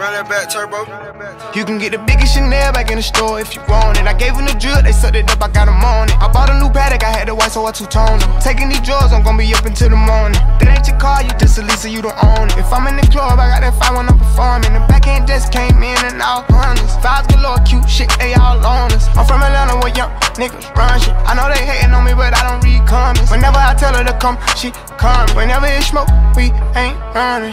Run that back, turbo. You can get the biggest Chanel back in the store if you want it. I gave them the drill, they sucked it up, I got them on it. I bought a new paddock, I had the white, so I two-toned them. Taking these drugs, I'm gonna be up until the morning. That ain't your car, you just a Lisa, you don't own it. If I'm in the club, I got that five when I'm performing. The back end just came in and all hundreds. Vibes galore, cute shit, they all on us. I'm from Atlanta where young niggas run shit. I know they hating on me, but I don't read comments. Whenever I tell her to come, she come. Whenever it's smoke, we ain't running.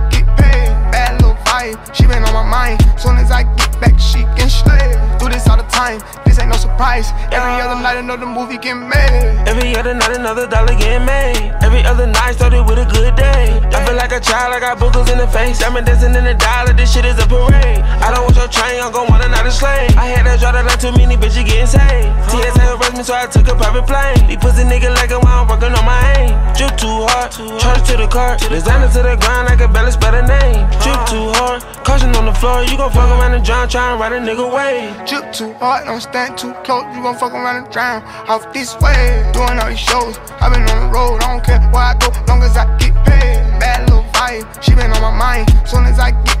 time. This ain't no surprise. Every other night, another movie get made. Every other night, another dollar get made. Every other night started with a good day. I feel like a child, I got boogers in the face. I'm dancing in the dollar, this shit is a parade. I don't want your train, I'm gon' want another slave. I had to draw that line too many bitches getting saved. TSA arrest me, so I took a private plane. These pussy nigga like I'm working on my aim. Drip too hard, charge to the car. Designer to the ground, I can spell the name. Drip too hard, caution on the floor. You gon' fuck around and drown, try and ride a nigga way. Drip too hard, don't stand too close. You gon' fuck around and drown. Off this way, doing all these shows. i been on the road, I don't care where I go, long as I get paid. Bad little vibe, she been on my mind. Soon as I get